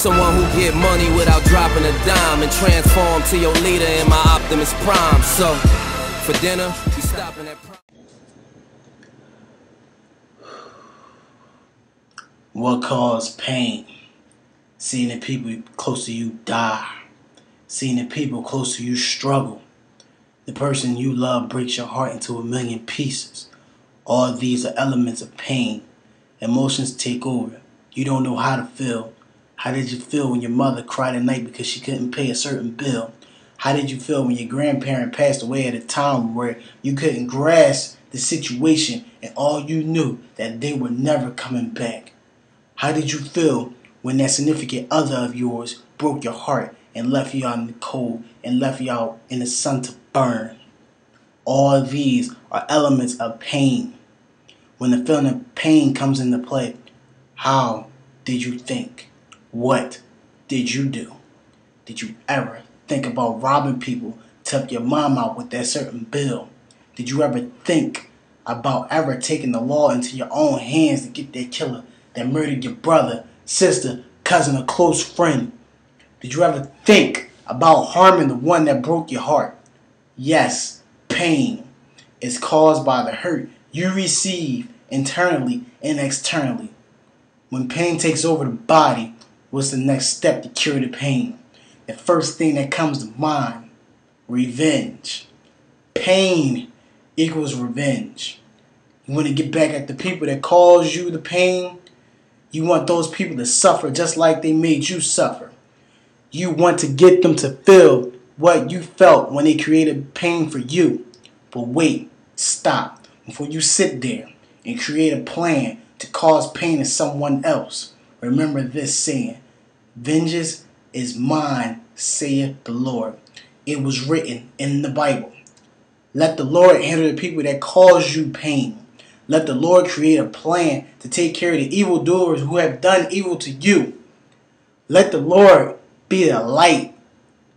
Someone who get money without dropping a dime and transform to your leader in my Optimus Prime. So, for dinner, we stopping at. What caused pain? Seeing the people close to you die. Seeing the people close to you struggle. The person you love breaks your heart into a million pieces. All these are elements of pain. Emotions take over. You don't know how to feel. How did you feel when your mother cried at night because she couldn't pay a certain bill? How did you feel when your grandparent passed away at a time where you couldn't grasp the situation and all you knew that they were never coming back? How did you feel when that significant other of yours broke your heart and left you out in the cold and left you out in the sun to burn? All these are elements of pain. When the feeling of pain comes into play, how did you think? What did you do? Did you ever think about robbing people to help your mom out with that certain bill? Did you ever think about ever taking the law into your own hands to get that killer that murdered your brother, sister, cousin, or close friend? Did you ever think about harming the one that broke your heart? Yes, pain is caused by the hurt you receive internally and externally. When pain takes over the body, what's the next step to cure the pain? The first thing that comes to mind revenge. Pain equals revenge. You want to get back at the people that caused you the pain you want those people to suffer just like they made you suffer. You want to get them to feel what you felt when they created pain for you. But wait, stop before you sit there and create a plan to cause pain to someone else. Remember this saying Vengeance is mine, saith the Lord. It was written in the Bible. Let the Lord handle the people that cause you pain. Let the Lord create a plan to take care of the evildoers who have done evil to you. Let the Lord be the light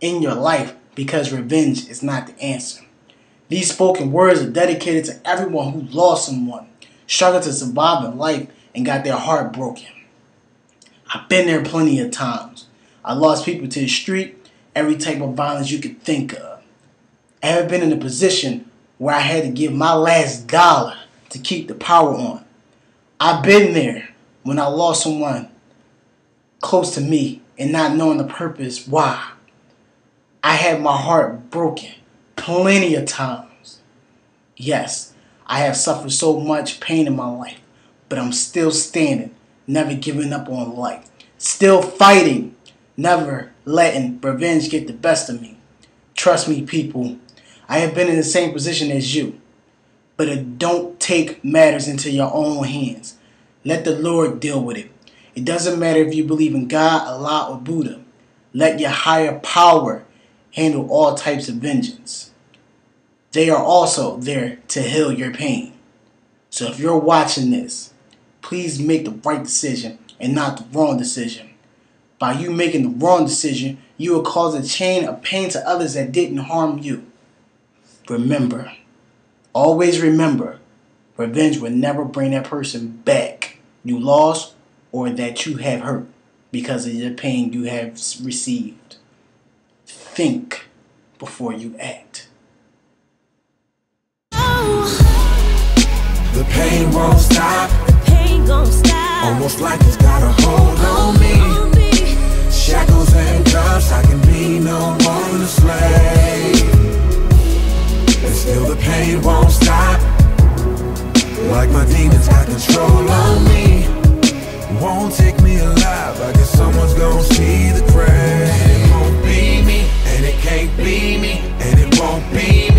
in your life because revenge is not the answer. These spoken words are dedicated to everyone who lost someone, struggled to survive in life, and got their heart broken. I've been there plenty of times. I lost people to the street, every type of violence you could think of. I have been in a position where I had to give my last dollar to keep the power on. I've been there when I lost someone close to me and not knowing the purpose why. I had my heart broken plenty of times. Yes, I have suffered so much pain in my life, but I'm still standing, never giving up on life, still fighting, never letting revenge get the best of me. Trust me, people, I have been in the same position as you but don't take matters into your own hands. Let the Lord deal with it. It doesn't matter if you believe in God, Allah, or Buddha. Let your higher power handle all types of vengeance. They are also there to heal your pain. So if you're watching this, please make the right decision and not the wrong decision. By you making the wrong decision, you will cause a chain of pain to others that didn't harm you. Remember, Always remember, revenge will never bring that person back you lost or that you have hurt because of the pain you have received. Think before you act. The pain won't stop. Almost like it's got a hold on me. Shackles and cuffs, I can be no more a slave. And still the pain won't stop. Like my demons got control on me. Won't take me alive. I guess someone's gonna see the crash It won't be me And it can't be me And it won't won't it be me And it won't be me